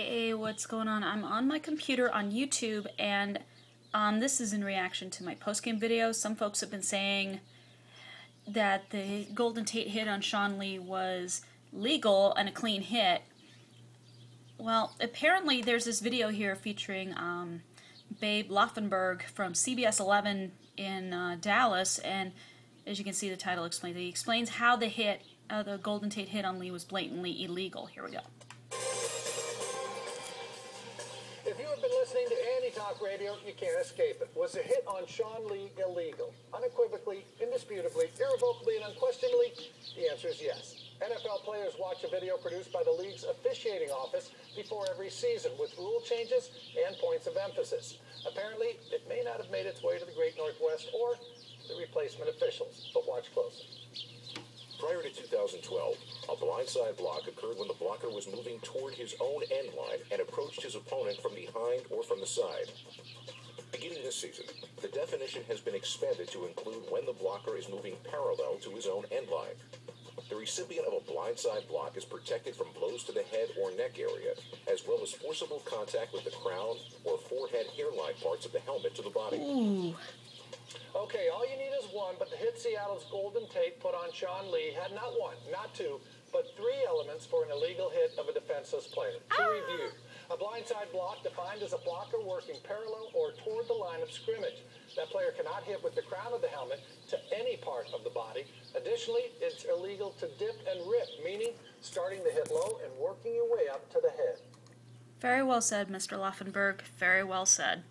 Hey, what's going on? I'm on my computer on YouTube, and um, this is in reaction to my post-game video. Some folks have been saying that the Golden Tate hit on Sean Lee was legal and a clean hit. Well, apparently there's this video here featuring um, Babe Laufenberg from CBS 11 in uh, Dallas, and as you can see, the title explains it. He explains how the hit, uh, the Golden Tate hit on Lee was blatantly illegal. Here we go. Talk Radio, you can't escape it. Was the hit on Sean Lee illegal? Unequivocally, indisputably, irrevocably, and unquestionably, the answer is yes. NFL players watch a video produced by the league's officiating office before every season with rule changes and points of emphasis. Apparently, it may not have made its way to the Great Northwest or the replacement officials, but watch closely. Prior to 2012, a blindside block occurred when the blocker was moving toward his own end line and approached his opponent from behind or from the side. Beginning this season, the definition has been expanded to include when the blocker is moving parallel to his own end line. The recipient of a blindside block is protected from blows to the head or neck area, as well as forcible contact with the crown or forehead hairline parts of the helmet to the body. Ooh. Okay, all you need is one, but the hit Seattle's Golden Tate put on Sean Lee had not one, not two, but three elements for an illegal hit of a defenseless player. To ah! review, a blindside block defined as a blocker working parallel or toward the line of scrimmage. That player cannot hit with the crown of the helmet to any part of the body. Additionally, it's illegal to dip and rip, meaning starting the hit low and working your way up to the head. Very well said, Mr. Laufenberg. Very well said.